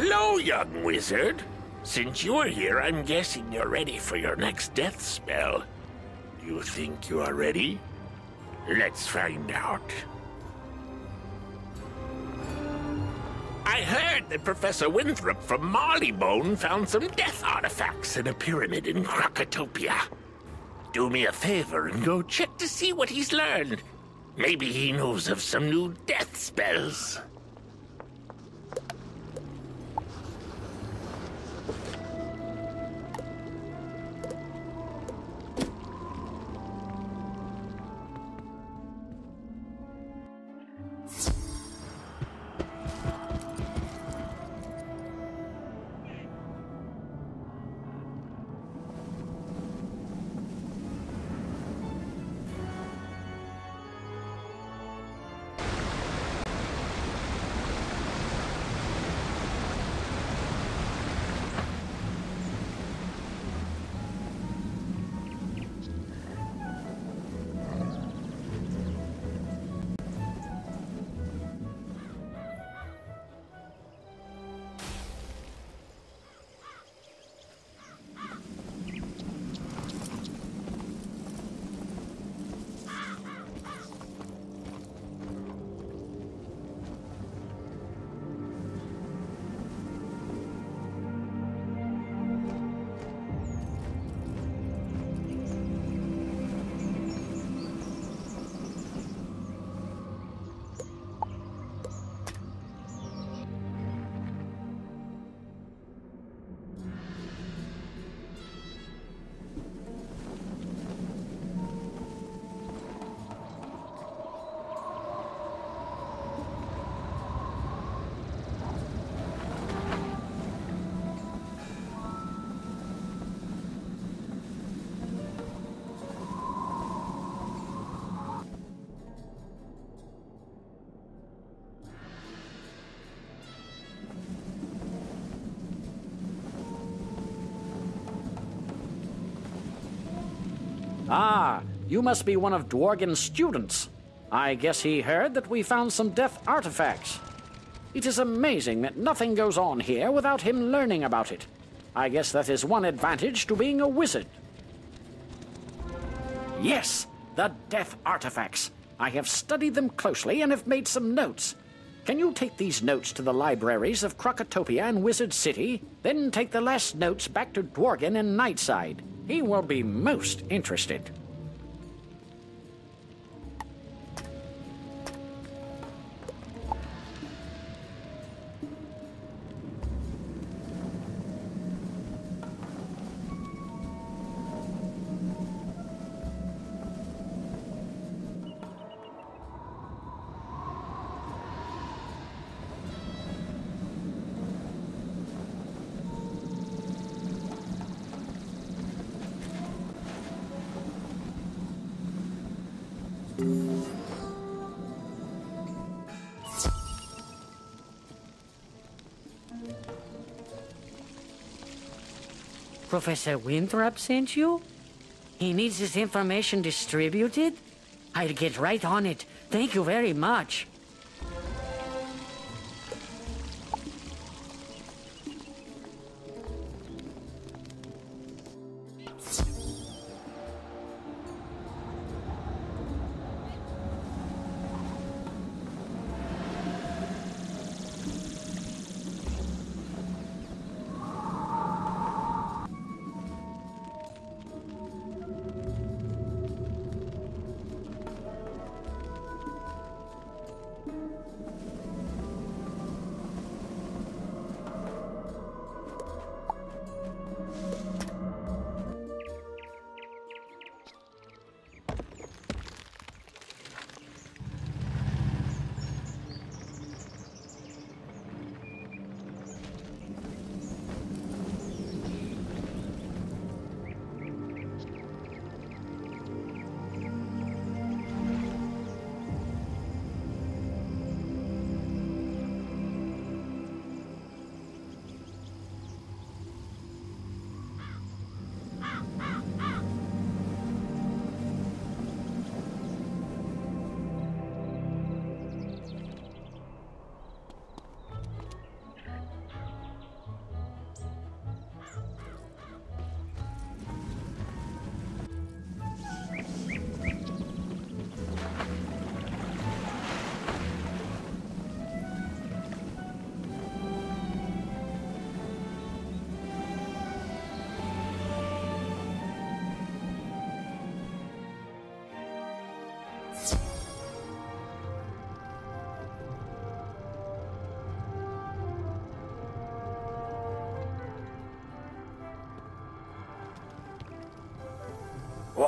Hello, young wizard. Since you're here, I'm guessing you're ready for your next death spell. Do you think you are ready? Let's find out. I heard that Professor Winthrop from Marleybone found some death artifacts in a pyramid in Krokotopia. Do me a favor and go check to see what he's learned. Maybe he knows of some new death spells. You must be one of Dworgyn's students. I guess he heard that we found some death artifacts. It is amazing that nothing goes on here without him learning about it. I guess that is one advantage to being a wizard. Yes, the death artifacts. I have studied them closely and have made some notes. Can you take these notes to the libraries of Krokotopia and Wizard City, then take the last notes back to Dworgen in Nightside? He will be most interested. Professor Winthrop sent you? He needs this information distributed? I'll get right on it. Thank you very much.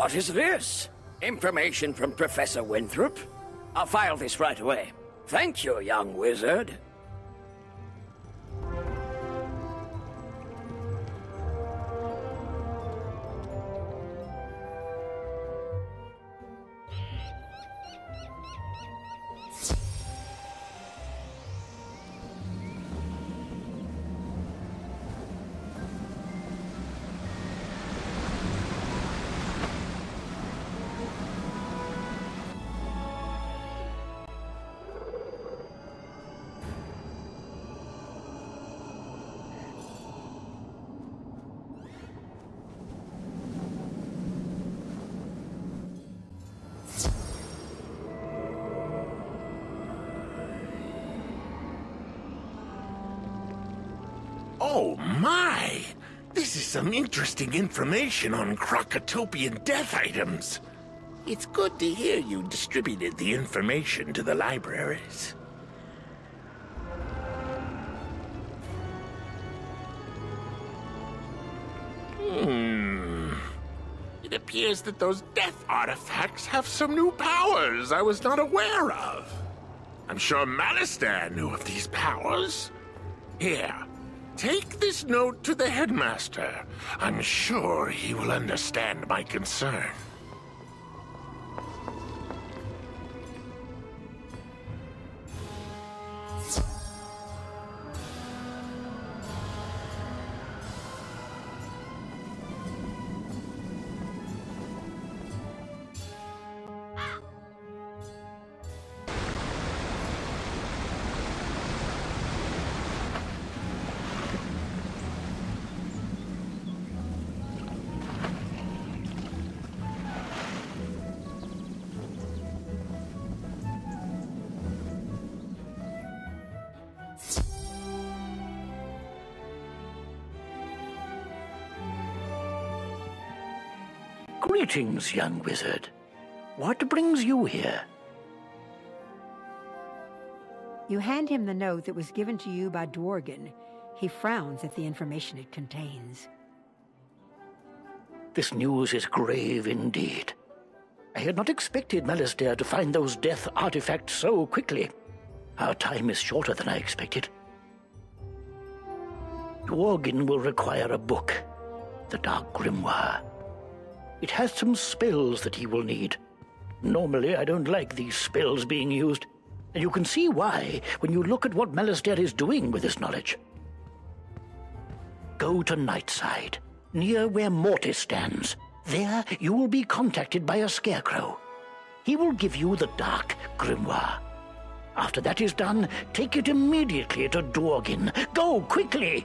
What is this? Information from Professor Winthrop? I'll file this right away. Thank you, young wizard. Oh my! This is some interesting information on Krokotopian death items. It's good to hear you distributed the information to the libraries. Hmm. It appears that those death artifacts have some new powers I was not aware of. I'm sure Malistaire knew of these powers. Here, take this note to the headmaster. I'm sure he will understand my concern. Greetings, young wizard. What brings you here? You hand him the note that was given to you by Dworgyn. He frowns at the information it contains. This news is grave indeed. I had not expected Malistaire to find those death artifacts so quickly. Our time is shorter than I expected. Dworgyn will require a book, the Dark Grimoire. It has some spells that he will need. Normally, I don't like these spells being used, and you can see why when you look at what Malistaire is doing with this knowledge. Go to Nightside, near where Mortis stands. There you will be contacted by a scarecrow. He will give you the Dark Grimoire. After that is done, take it immediately to Dworgyn. Go quickly!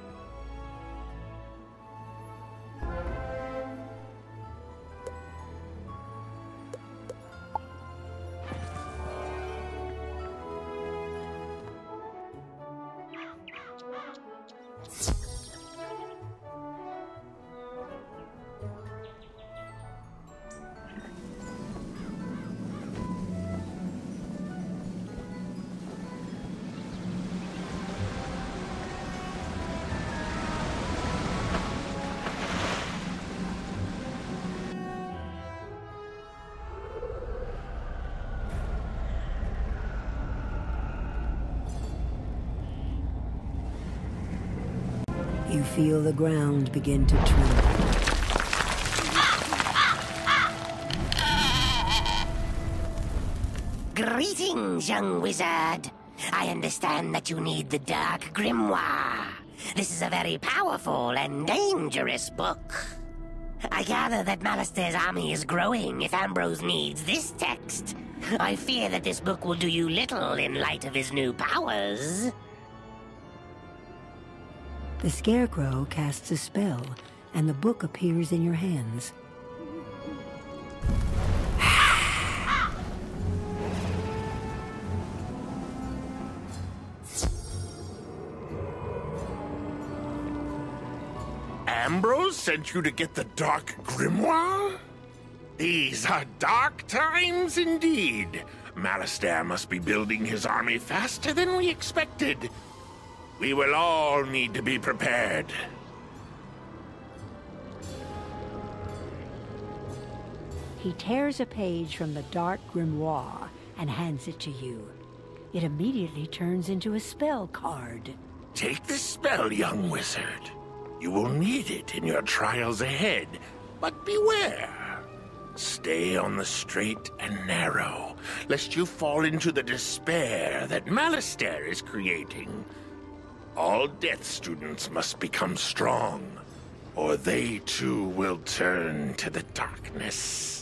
You feel the ground begin to tremble. Greetings, young wizard. I understand that you need the Dark Grimoire. This is a very powerful and dangerous book. I gather that Malistaire's army is growing if Ambrose needs this text. I fear that this book will do you little in light of his new powers. The scarecrow casts a spell, and the book appears in your hands. Ambrose sent you to get the Dark Grimoire? These are dark times indeed. Malistaire must be building his army faster than we expected. We will all need to be prepared. He tears a page from the dark grimoire and hands it to you. It immediately turns into a spell card. Take the spell, young wizard. You will need it in your trials ahead, but beware. Stay on the straight and narrow, lest you fall into the despair that Malistaire is creating. All death students must become strong, or they too will turn to the darkness.